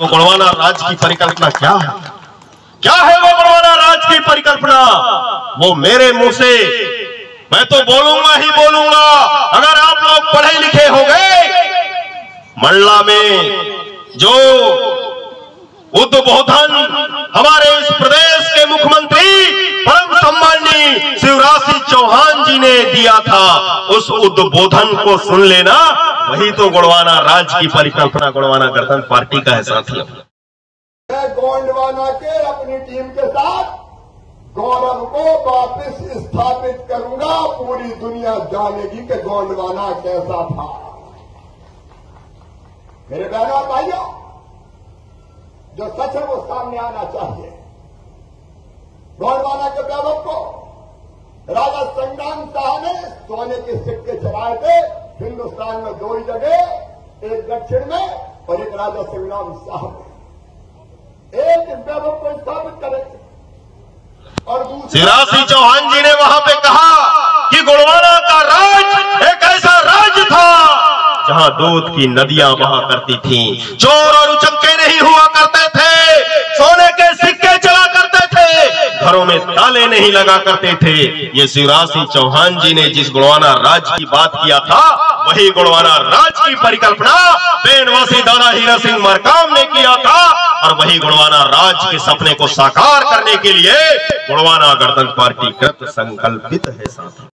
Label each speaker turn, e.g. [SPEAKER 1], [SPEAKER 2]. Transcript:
[SPEAKER 1] वो गुणवाना राज की परिकल्पना क्या है? क्या है वो गुणवाना राज की परिकल्पना? वो मेरे मुँह से, मैं तो बोलूँगा ही बोलूँगा, अगर आप लोग पढ़े लिखे हो गए। मंडला में जो उद्बोधन हमारे इस प्रदेश के मुख्यमंत्री परम सम्मानी शिवराज सिंह चौहान ने दिया था, उस उद्बोधन को सुन लेना, वही तो गुड़वाना, राज की परिकल्पना गुड़वाना गणतंत्र पार्टी का है
[SPEAKER 2] मैं गोंडवाना के अपनी टीम के साथ गौरव को वापस स्थापित करूँगा, पूरी दुनिया जानेगी कि गोंडवाना कैसा था। मेरे बहनों भाइयों, जो सच है वो सामने आना चाहिए। गोंडवाना राजा संग्राम शाह ने सोने के सिक्के चलाए थे हिंदुस्तान में दो ही जगह एक दक्षिण में और एक राजा संग्राम शाह में। एक इस वैभव को स्थापित करेंगे और दूसरा
[SPEAKER 1] शिवराज सिंह चौहान जी ने वहाँ पे कहा कि गुणवाना का राज एक ऐसा राज था जहाँ दूध की नदियाँ बहा करती थीं चोर और उचक्के नहीं हुआ करते थे। ताले नहीं लगा करते थे। ये शिवराज सिंह चौहान जी ने जिस गुड़वाना राज की बात किया था, वही गुड़वाना राज की परिकल्पना बेनवासी दादा हीरा सिंह मरकाम ने किया था और वही गुड़वाना राज के सपने को साकार करने के लिए गुड़वाना गणतंत्र पार्टी कृत संकल्पित है साथ।